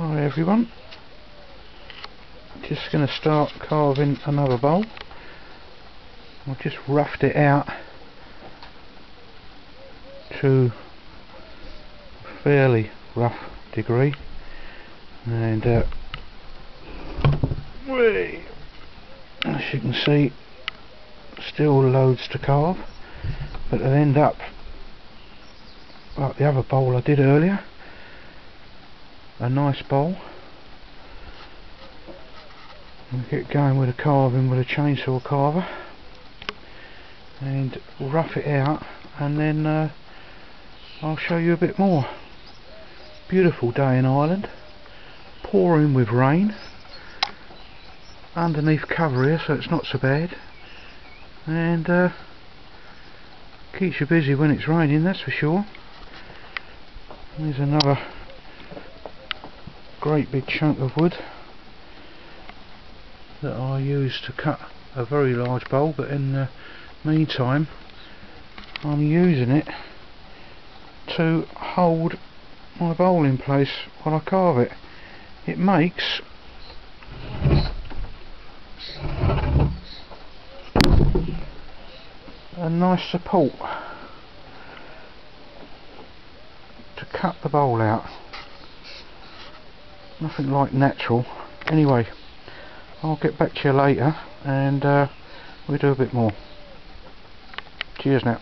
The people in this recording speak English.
Hi everyone. Just going to start carving another bowl. I've just roughed it out to a fairly rough degree and uh, as you can see still loads to carve but it'll end up like the other bowl I did earlier a nice bowl. And get going with a carving with a chainsaw carver. And rough it out and then uh, I'll show you a bit more. Beautiful day in Ireland. Pouring with rain. Underneath cover here so it's not so bad. And uh, keeps you busy when it's raining that's for sure. There's another great big chunk of wood that I use to cut a very large bowl but in the meantime I'm using it to hold my bowl in place while I carve it. It makes a nice support to cut the bowl out nothing like natural. Anyway I'll get back to you later and uh, we'll do a bit more. Cheers now